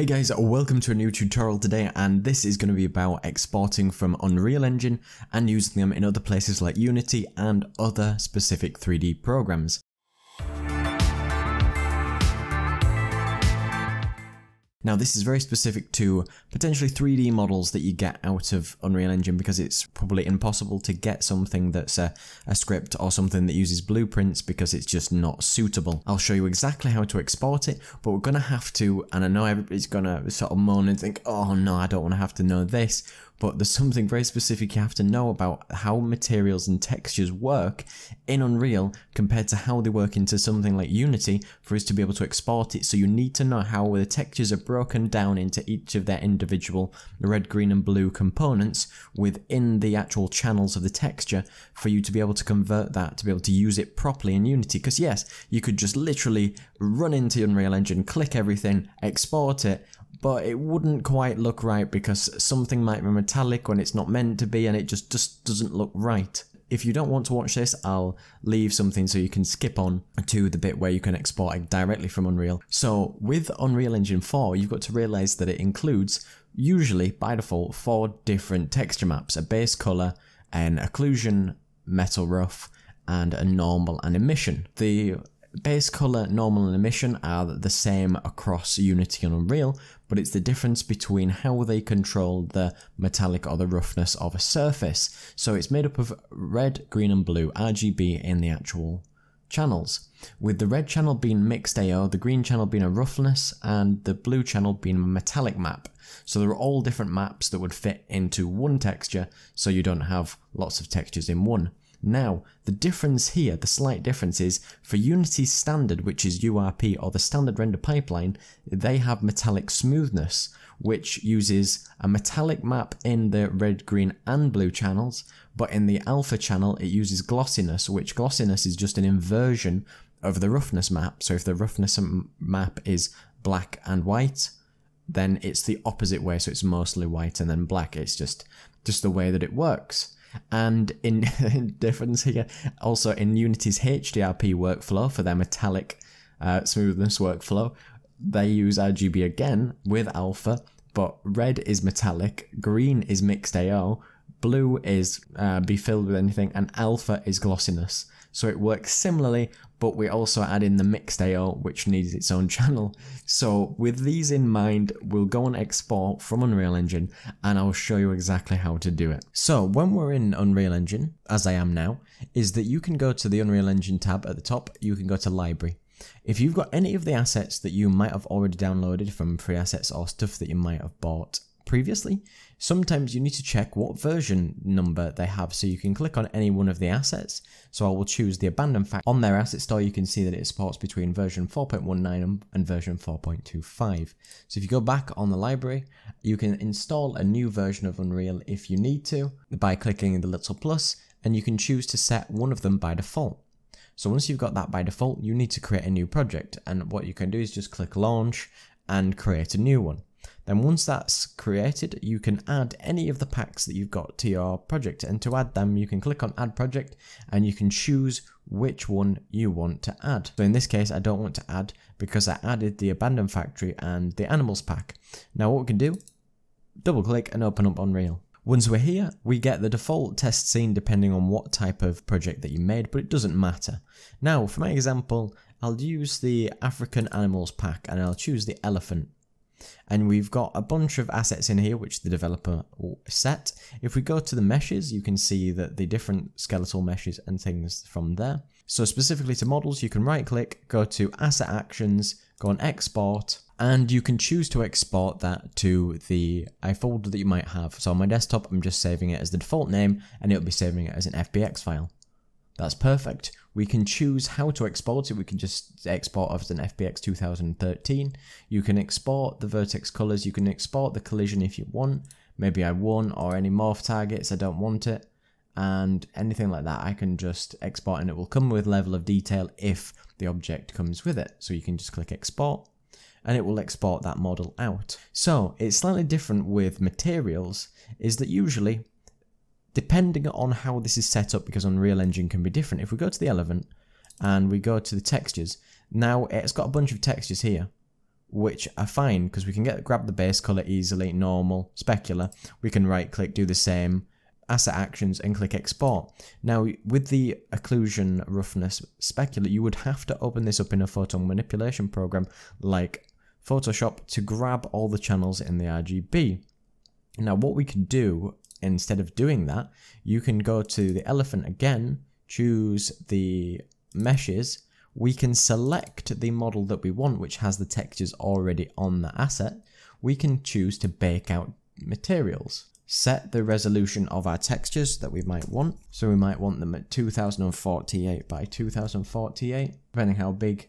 Hey guys, welcome to a new tutorial today and this is going to be about exporting from Unreal Engine and using them in other places like Unity and other specific 3D programs. Now this is very specific to potentially 3D models that you get out of Unreal Engine because it's probably impossible to get something that's a, a, script or something that uses blueprints because it's just not suitable. I'll show you exactly how to export it, but we're to have to, and I know everybody's to sort of moan and think, oh no, I don't want to have to know this, but there's something very specific you have to know about how materials and textures work in Unreal compared to how they work into something like Unity for us to be able to export it. So you need to know how the textures are broken down into each of their individual red, green and blue components within the actual channels of the texture for you to be able to convert that to be able to use it properly in Unity. Because yes, you could just literally run into Unreal Engine, click everything, export it, but it wouldn't quite look right because something might be metallic when it's not meant to be and it just, just doesn't look right. If you don't want to watch this, I'll leave something so you can skip on to the bit where you can export it directly from Unreal. So with Unreal Engine 4, you've got to realize that it includes, usually by default, four different texture maps, a base color, an occlusion metal rough, and a normal and emission. The Base color, normal, and emission are the same across Unity and Unreal, but it's the difference between how they control the metallic or the roughness of a surface. So it's made up of red, green, and blue RGB in the actual channels, with the red channel being mixed AO, the green channel being a roughness, and the blue channel being a metallic map. So there are all different maps that would fit into one texture, so you don't have lots of textures in one. Now, the difference here, the slight difference is for Unity standard, which is URP or the standard render pipeline, they have metallic smoothness, which uses a metallic map in the red, green and blue channels, but in the alpha channel it uses glossiness, which glossiness is just an inversion of the roughness map. So if the roughness map is black and white, then it's the opposite way, so it's mostly white and then black. It's just just the way that it works. And in, difference here, also in Unity's HDRP workflow for their metallic uh, smoothness workflow, they use RGB again with alpha, but red is metallic, green is mixed AO, blue is uh, be filled with anything, and alpha is glossiness. So it works similarly, but we also add in the mixed AO, which needs its own channel. So with these in mind, we'll go and export from Unreal Engine, and I'll show you exactly how to do it. So when we're in Unreal Engine, as I am now, is that you can go to the Unreal Engine tab at the top, you can go to Library. If you've got any of the assets that you might have already downloaded from free assets or stuff that you might have bought previously, sometimes you need to check what version number they have so you can click on any one of the assets. So I will choose the abandoned fact. On their asset store you can see that it supports between version 4.19 and version 4.25. So if you go back on the library, you can install a new version of Unreal if you need to by clicking the little plus and you can choose to set one of them by default. So once you've got that by default, you need to create a new project and what you can do is just click launch and create a new one. Then once that's created, you can add any of the packs that you've got to your project. And to add them, you can click on add project and you can choose which one you want to add. So in this case, I don't want to add because I added the abandoned factory and the animals pack. Now what we can do, double click and open up Unreal. Once we're here, we get the default test scene depending on what type of project that you made, but it doesn't matter. Now, for my example, I'll use the African animals pack and I'll choose the elephant and we've got a bunch of assets in here which the developer set. If we go to the meshes, you can see that the different skeletal meshes and things from there. So specifically to models, you can right click, go to asset actions, go on export, and you can choose to export that to the a folder that you might have. So on my desktop, I'm just saving it as the default name and it'll be saving it as an FBX file. That's perfect. We can choose how to export it. We can just export as an FBX 2013. You can export the vertex colors. You can export the collision if you want. Maybe I want or any morph targets. I don't want it. And anything like that, I can just export and it will come with level of detail if the object comes with it. So you can just click export and it will export that model out. So it's slightly different with materials is that usually depending on how this is set up, because Unreal Engine can be different, if we go to the elephant and we go to the textures, now it's got a bunch of textures here, which are fine because we can get grab the base color easily, normal, specular. We can right click, do the same, asset actions and click export. Now with the occlusion roughness specular, you would have to open this up in a photo manipulation program like Photoshop to grab all the channels in the RGB. Now what we can do instead of doing that, you can go to the elephant again, choose the meshes, we can select the model that we want which has the textures already on the asset. We can choose to bake out materials set the resolution of our textures that we might want. So we might want them at 2048 by 2048, depending how big.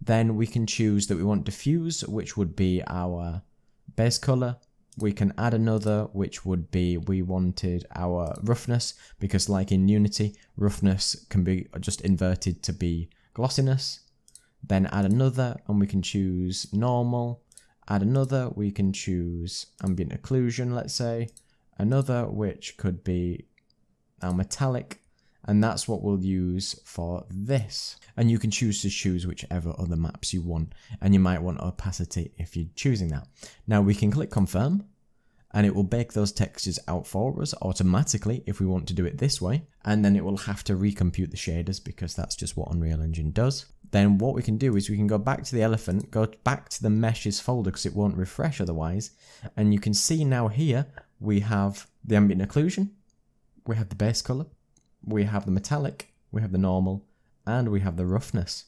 Then we can choose that we want diffuse, which would be our base color. We can add another, which would be we wanted our roughness, because like in Unity, roughness can be just inverted to be glossiness. Then add another, and we can choose normal. Add another, we can choose ambient occlusion, let's say another which could be our metallic and that's what we'll use for this. And you can choose to choose whichever other maps you want, and you might want opacity if you're choosing that. Now we can click confirm, and it will bake those textures out for us automatically if we want to do it this way, and then it will have to recompute the shaders because that's just what Unreal Engine does. Then what we can do is we can go back to the elephant, go back to the meshes folder because it won't refresh otherwise, and you can see now here we have the ambient occlusion, we have the base color, we have the metallic, we have the normal, and we have the roughness.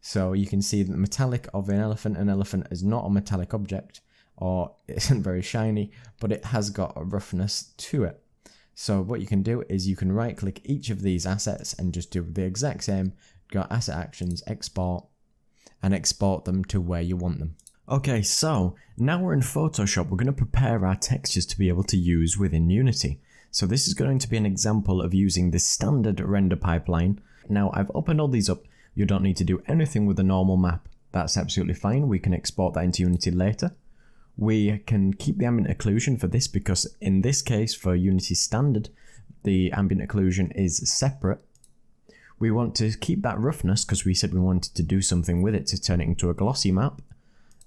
So you can see that the metallic of an elephant, an elephant is not a metallic object, or isn't very shiny, but it has got a roughness to it. So what you can do is you can right click each of these assets and just do the exact same, go asset actions, export, and export them to where you want them. Okay, so now we're in Photoshop, we're going to prepare our textures to be able to use within Unity. So this is going to be an example of using the standard render pipeline. Now I've opened all these up, you don't need to do anything with the normal map. That's absolutely fine, we can export that into Unity later. We can keep the ambient occlusion for this because in this case for Unity standard, the ambient occlusion is separate. We want to keep that roughness because we said we wanted to do something with it to turn it into a glossy map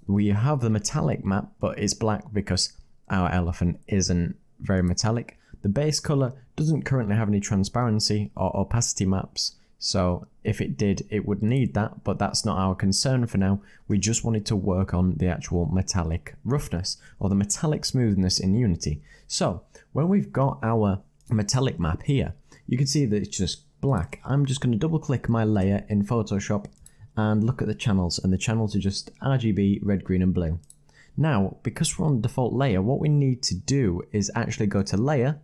we have the metallic map, but it's black because our elephant isn't very metallic. The base color doesn't currently have any transparency or opacity maps, so if it did, it would need that, but that's not our concern for now. We just wanted to work on the actual metallic roughness or the metallic smoothness in Unity. So when we've got our metallic map here, you can see that it's just black. I'm just going to double click my layer in Photoshop and look at the channels and the channels are just RGB, red, green and blue. Now, because we're on the default layer, what we need to do is actually go to layer,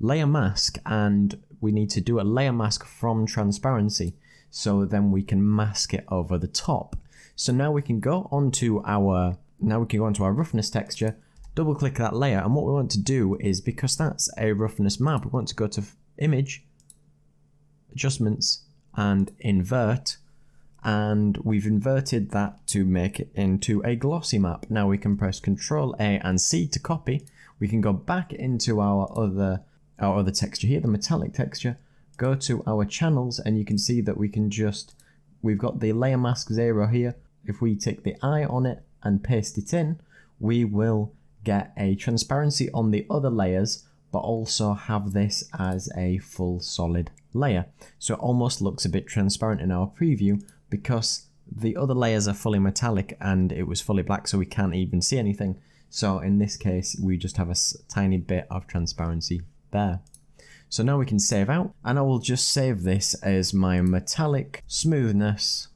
layer mask, and we need to do a layer mask from transparency. So then we can mask it over the top. So now we can go onto our, now we can go onto our roughness texture, double click that layer. And what we want to do is because that's a roughness map, we want to go to image, adjustments and invert and we've inverted that to make it into a glossy map. Now we can press Ctrl A and C to copy. We can go back into our other our other texture here, the metallic texture, go to our channels and you can see that we can just we've got the layer mask zero here. If we take the eye on it and paste it in, we will get a transparency on the other layers, but also have this as a full solid layer. So it almost looks a bit transparent in our preview, because the other layers are fully metallic and it was fully black so we can't even see anything. So in this case, we just have a tiny bit of transparency there. So now we can save out and I will just save this as my metallic smoothness.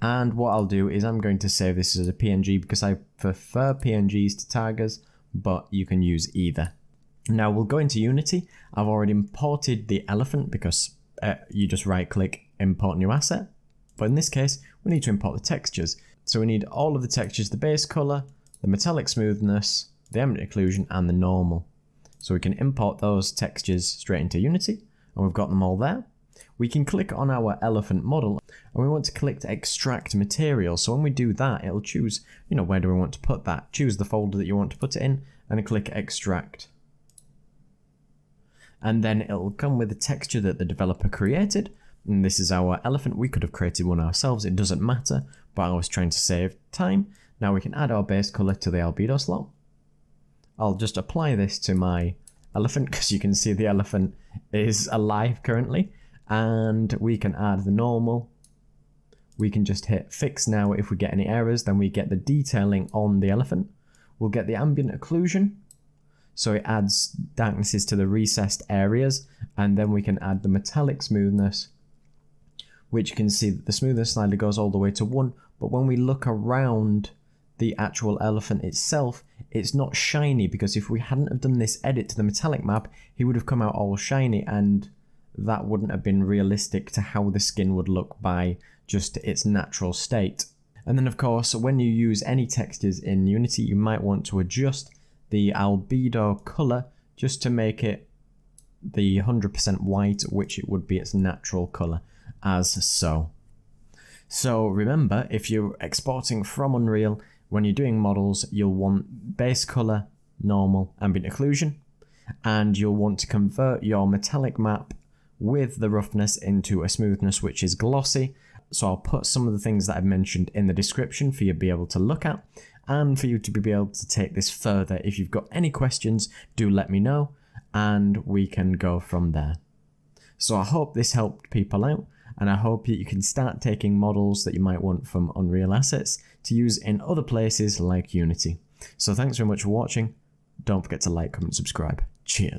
And what I'll do is I'm going to save this as a PNG because I prefer PNGs to Targas, but you can use either. Now we'll go into Unity. I've already imported the elephant because uh, you just right click import new asset but in this case, we need to import the textures. So we need all of the textures, the base color, the metallic smoothness, the ambient occlusion, and the normal. So we can import those textures straight into Unity, and we've got them all there. We can click on our elephant model, and we want to click to extract material. So when we do that, it'll choose, you know, where do we want to put that? Choose the folder that you want to put it in, and click extract. And then it'll come with the texture that the developer created, and this is our elephant. We could have created one ourselves. It doesn't matter, but I was trying to save time. Now we can add our base color to the albedo slot. I'll just apply this to my elephant because you can see the elephant is alive currently. And we can add the normal. We can just hit fix now if we get any errors. Then we get the detailing on the elephant. We'll get the ambient occlusion. So it adds darknesses to the recessed areas. And then we can add the metallic smoothness which you can see that the smoothness slider goes all the way to 1, but when we look around the actual elephant itself, it's not shiny because if we hadn't have done this edit to the metallic map, he would have come out all shiny and that wouldn't have been realistic to how the skin would look by just its natural state. And then of course, when you use any textures in Unity, you might want to adjust the albedo color just to make it the 100% white, which it would be its natural color as so. So remember, if you're exporting from Unreal, when you're doing models, you'll want base color, normal, ambient occlusion, and you'll want to convert your metallic map with the roughness into a smoothness which is glossy. So I'll put some of the things that I've mentioned in the description for you to be able to look at and for you to be able to take this further. If you've got any questions, do let me know and we can go from there. So I hope this helped people out and I hope that you can start taking models that you might want from Unreal Assets to use in other places like Unity. So thanks very much for watching. Don't forget to like, comment, subscribe. Cheers.